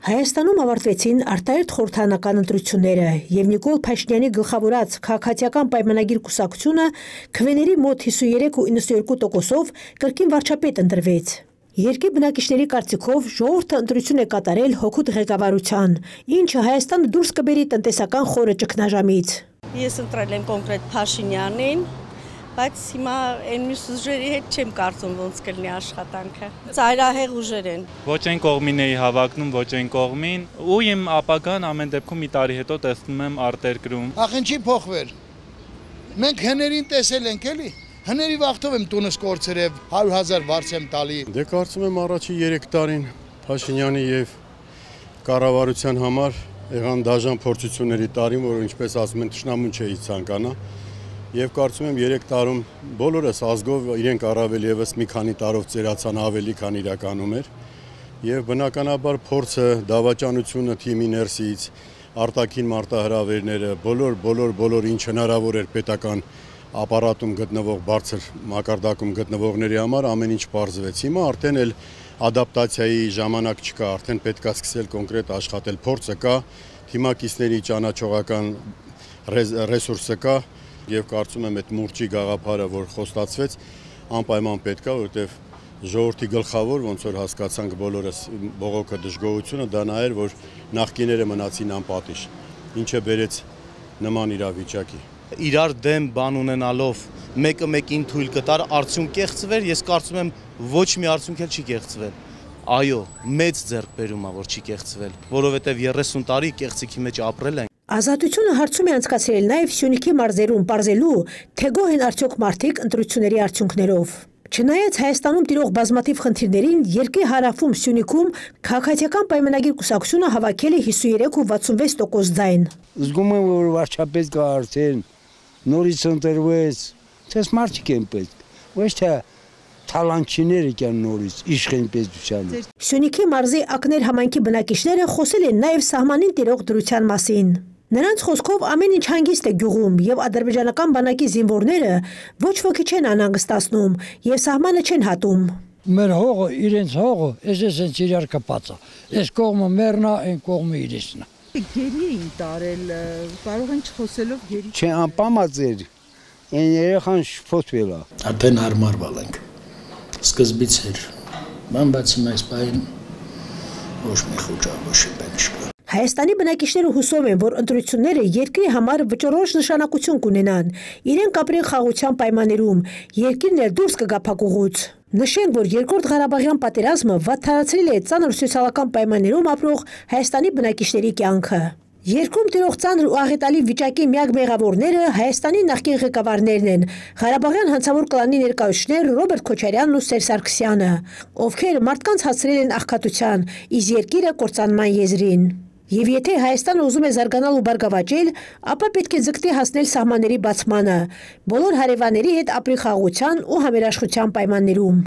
Հայաստանում ավարտվեցին արտահերթ խորհրդանական ընտրությունները եւ Նիկոլ Փաշինյանի գլխավորած քաղաքացիական պայմանագիր կուսակցությունը քվեների մոտ 53.92%-ով կրկին վարչապետ ընտրվեց։ Երկի բնակիչների կարծիքով ժողովուրդը ընտրություն է կատարել հոգուտ ղեկավարության, ինչը Հայաստանը դուրս կբերի տնտեսական խորը ճգնաժամից։ Ես ընտրել եմ կոնկրետ Փաշինյանին, բայց հիմա այն մյուս ուժերի հետ չեմ կարծում ոնց կլինի աշխատանքը։ Ծայրահեղ ուժեր են։ Ոչ այն կողմին էի հավակնում, ոչ այն կողմին, ու իմ ապագան ամեն դեպքում մի տարի հետո տեսնում եմ արտերկրում։ Ախ ինչի փոխվեր։ Մենք հներին տեսել ենք էլի։ Հների վախտով եմ տունս կորցրև 100.000 վարձ եմ տալի։ Դե կարծում եմ առաջի 3 տարին Փաշինյանի եւ կառավարության համար եղան դաժան փորձությունների տարին, որ ինչպես ասում են, ճշնամուն չէի ցանկանա եւ կարծում եմ 3 տարում բոլորս ազգով իրենք առավել եւս մի քանի տարով ծերացան ավելի, քան իրականում էր եւ բնականաբար փորձը, դավաճանությունը թիմի ներսից, արտաքին մարտահրավերները, բոլոր բոլոր բոլոր ինչ հնարավոր էր պետական ապարատում գտնվող բարձր մակարդակում գտնվողների համար ամեն ինչ բարձվեց։ Հիմա արդեն էլ ադապտացիայի ժամանակ չկա, արդեն պետքա սկսել կոնկրետ աշխատել։ Փորձը կա, թիմակիցների ճանաչողական ռեսուրսը կա, եւ կարծում եմ այդ մուրճի գաղափարը, որ խոստացվեց, անպայման պետք է, որովհետեւ ժողովրդի գլխավոր ոնց որ հասկացանք բոլորս բողոքը դժգոհությունը դա նա էր, որ նախկիները մնացին անպատիժ, ինչը բերեց նման իրավիճակի իրար դեմ բան ունենալով մեկը մեկին թույլ կտար արդյունք կեղծվեր, ես կարծում եմ ոչ մի արդյունք էլ չի կեղծվել։ Այո, մեծ ձեռքբերում է, որ չի կեղծվել, որովհետև 30 տարի կեղծիքի մեջ ապրել են Ազատությունը հարցում է անցկացրել նաև Սյունիքի մարզերում պարզելու, թե գոհ են արդյոք մարդիկ ընտրությունների արդյունքներով։ Չնայած Հայաստանում տիրող բազմաթիվ խնդիրներին, երկրի հարավում Սյունիքում քաղաքացիական պայմանագիր կուսակցությունը հավաքել է 53.66% ձայն։ Զգում եմ, որ վարչապետ կա արդեն, նորից ընտրվեց, ցես մարդիկ են պետք, ոչ թե թալանչիները կան նորից իշխեն պետությանը։ Սյունիքի մարզի ակներ համայնքի բնակիչները խոսել են նաև սահմանին տիրող դրության մասին։ Նրանց խոսքով ամեն ինչ հանգիստ է գյուղում եւ ադրբեջանական բանակի զինվորները ոչ ոքի չեն անհանգստացնում եւ սահմանը չեն հատում։ Մեր հողը, իրենց հողը, ես ես են իրար կպած է։ Այս կողմը մերն է, այն կողմը իրիսն է։ Գերի էին տարել, կարող են չխոսելով գերի։ Չէ, անպամած էր։ Այն երեխան շփոթվել է։ Արդեն հարմարվալ ենք։ Սկզբից էր։ Ման բացում այս բային ոչ մի խոճա, ոչ մի բան չկա։ Հայաստանի բնակիչները հուսով են, որ ընտրությունները երկրի համար վճռորոշ նշանակություն կունենան։ Իրենք ապրեն խաղաղության պայմաններում, երկիրն էլ դուրս կգա փակուղուց։ Նշենք, որ երկրորդ Ղարաբաղյան պատերազմը վատթարացրել է ծանր սոցիալական պայմաններում ապրող Հայաստանի բնակիչների կյանքը։ Երկրում տիրող ծանր ու աղետալի վիճակի միակ մեղավորները Հայաստանի նախկին ղեկավարներն են՝ Ղարաբաղյան հանցավոր կլանի ներկայացուցիչներ Ռոբերտ Քոչարյանն ու Սերժ Սարգսյանը, ովքեր մարդկանց հացրել են աղքատության, իսկ երկիրը կործանման եզրին։ Եվ եթե Հայաստանը ուզում է զարգանալ ու բարգավաճել, ապա պետք է ձգտի հասնել սահմանների բացմանը, բոլոր հարևանների հետ ապրի խաղաղության ու համերաշխության պայմաններում։